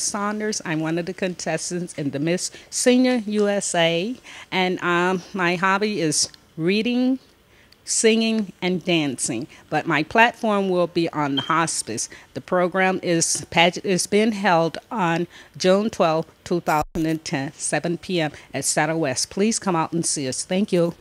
Saunders. I'm one of the contestants in the Miss Senior USA, and um, my hobby is reading, singing, and dancing. But my platform will be on the hospice. The program is pageant is being held on June 12, 2010, 7 p.m. at Saddle West. Please come out and see us. Thank you.